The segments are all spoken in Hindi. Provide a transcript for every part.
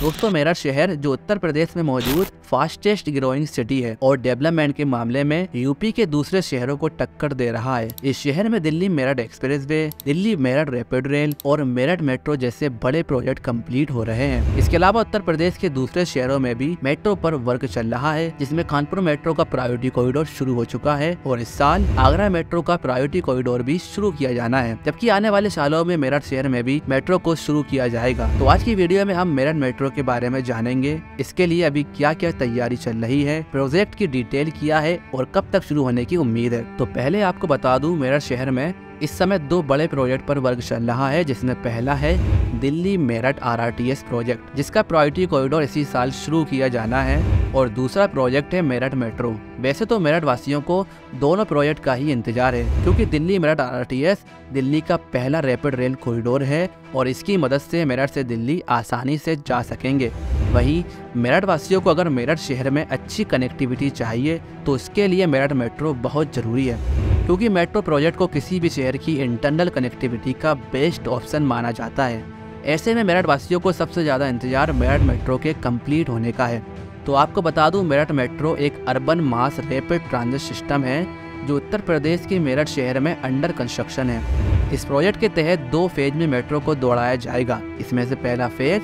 दोस्तों मेरठ शहर, जो उत्तर प्रदेश में मौजूद फास्टेस्ट ग्रोइंग सिटी है और डेवलपमेंट के मामले में यूपी के दूसरे शहरों को टक्कर दे रहा है। इस शहर में Delhi Meerut expressway Delhi Meerut rapid rail और मेरठ मेट्रो जैसे बड़े प्रोजेक्ट कंप्लीट हो रहे हैं। इसके अलावा उत्तर प्रदेश के दूसरे शहरों में भी मेट्रो पर वर्क चल रहा है, जिसमें कानपुर मेट्रो का प्रायोरिटी कॉरिडोर शुरू हो चुका है और इस साल आगरा मेट्रो का प्रायोरिटी कॉरिडोर भी शुरू किया जाना है, जबकि आने वाले सालों में मेरठ शहर में भी मेट्रो को शुरू किया जाएगा। तो आज की वीडियो में हम मेरठ मेट्रो मेट्रो के बारे में जानेंगे। इसके लिए अभी क्या क्या तैयारी चल रही है, प्रोजेक्ट की डिटेल किया है और कब तक शुरू होने की उम्मीद है। तो पहले आपको बता दूँ, मेरा शहर में इस समय दो बड़े प्रोजेक्ट पर वर्क चल रहा है, जिसमें पहला है दिल्ली मेरठ आरआरटीएस प्रोजेक्ट, जिसका प्रायोरिटी कॉरिडोर इसी साल शुरू किया जाना है, और दूसरा प्रोजेक्ट है मेरठ मेट्रो। वैसे तो मेरठ वासियों को दोनों प्रोजेक्ट का ही इंतज़ार है, क्योंकि दिल्ली मेरठ आरआरटीएस दिल्ली का पहला रैपिड रेल कॉरिडोर है, और इसकी मदद से मेरठ से दिल्ली आसानी से जा सकेंगे। वहीं मेरठ वासियों को अगर मेरठ शहर में अच्छी कनेक्टिविटी चाहिए तो इसके लिए मेरठ मेट्रो बहुत ज़रूरी है। क्योंकि मेट्रो प्रोजेक्ट को किसी भी शहर की इंटरनल कनेक्टिविटी का बेस्ट ऑप्शन माना जाता है। ऐसे में मेरठ वासियों को सबसे ज़्यादा इंतज़ार मेरठ मेट्रो के कंप्लीट होने का है। तो आपको बता दूँ, मेरठ मेट्रो एक urban mass rapid transit system है, जो उत्तर प्रदेश के मेरठ शहर में अंडर कंस्ट्रक्शन है। इस प्रोजेक्ट के तहत दो फ़ेज़ में मेट्रो को दौड़ाया जाएगा। इसमें से पहला फ़ेज़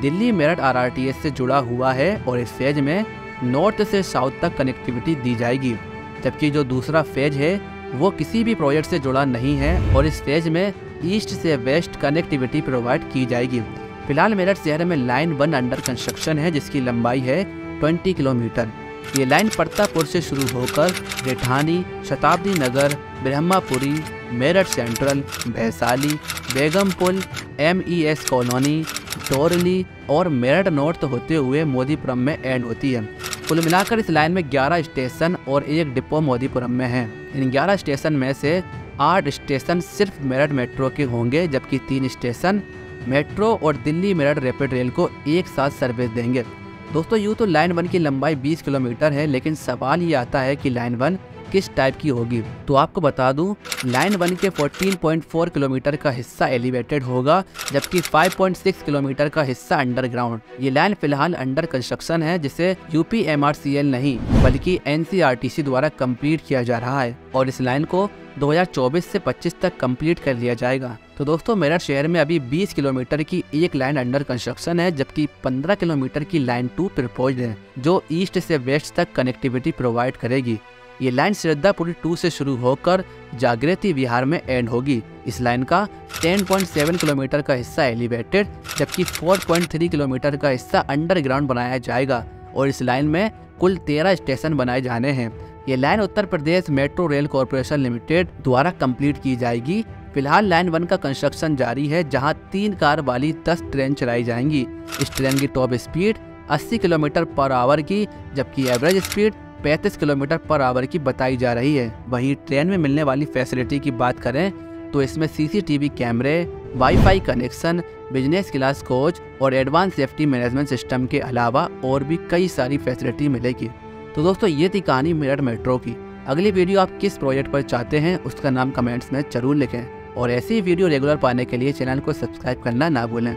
दिल्ली मेरठ आरआरटीएस से जुड़ा हुआ है और इस फ़ेज़ में नॉर्थ से साउथ तक कनेक्टिविटी दी जाएगी। जबकि जो दूसरा फ़ेज़ है वो किसी भी प्रोजेक्ट से जुड़ा नहीं है और इस फ़ेज़ में ईस्ट से वेस्ट कनेक्टिविटी प्रोवाइड की जाएगी। फ़िलहाल मेरठ शहर में लाइन वन अंडर कंस्ट्रक्शन है, जिसकी लंबाई है 20 किलोमीटर। ये लाइन प्रतापुर से शुरू होकर जेठानी Shatabdi Nagar, Brahmapuri, Meerut central Vaishali Begumpul M E S colony टोरली और मेरठ नॉर्थ होते हुए मोदीपुरम में एंड होती है। कुल मिलाकर इस लाइन में 11 स्टेशन और एक डिपो मोदीपुरम में है। इन 11 स्टेशन में से आठ स्टेशन सिर्फ़ मेरठ मेट्रो के होंगे, जबकि तीन स्टेशन मेट्रो और दिल्ली मेरठ रैपिड रेल को एक साथ सर्विस देंगे। दोस्तों, यूँ तो लाइन वन की लंबाई 20 किलोमीटर है, लेकिन सवाल ये आता है कि लाइन वन किस टाइप की होगी। तो आपको बता दूँ, लाइन वन के 14.4 किलोमीटर का हिस्सा एलिवेटेड होगा, जबकि 5.6 किलोमीटर का हिस्सा अंडरग्राउंड ये लाइन फ़िलहाल अंडर कंस्ट्रक्शन है, जिसे यूपी एमआरसीएल नहीं, बल्कि एनसीआरटीसी द्वारा कंप्लीट किया जा रहा है। और इस लाइन को 2024 से 25 तक कंप्लीट कर लिया जाएगा। तो दोस्तों, मेरठ शहर में अभी 20 किलोमीटर की एक लाइन अंडर कंस्ट्रक्शन है, जबकि 15 किलोमीटर की लाइन टू प्रपोज है, जो ईस्ट से वेस्ट तक कनेक्टिविटी प्रोवाइड करेगी। ये लाइन श्रद्धापुरी टू से शुरू होकर जागृति विहार में एंड होगी। इस लाइन का 10.7 किलोमीटर का हिस्सा एलिवेटेड, जबकि 4.3 किलोमीटर का हिस्सा अंडरग्राउंड बनाया जाएगा, और इस लाइन में कुल 13 स्टेशन बनाए जाने हैं। ये line Uttar Pradesh metro rail corporation limited द्वारा कंप्लीट की जाएगी। फ़िलहाल लाइन वन का कंस्ट्रक्शन जारी है, जहाँ तीन कार वाली दस ट्रेन चलाई जाएँगी। इस ट्रेन की top speed 80 kilometre per hour की, जबकि average speed 35 kilometre per hour की बताई जा रही है। वहीं ट्रेन में मिलने वाली फैसिलिटी की बात करें तो इसमें सीसीटीवी कैमरे, wifi connection, business class coach और एडवांस सेफ्टी मैनेजमेंट सिस्टम के अलावा और भी कई सारी फैसिलिटी मिलेगी। तो दोस्तों, ये थी कहानी मेरठ मेट्रो की। अगली वीडियो आप किस प्रोजेक्ट पर चाहते हैं, उसका नाम कमेंट्स में ज़रूर लिखें। और ऐसी वीडियो रेगुलर पाने के लिए चैनल को सब्सक्राइब करना ना भूलें।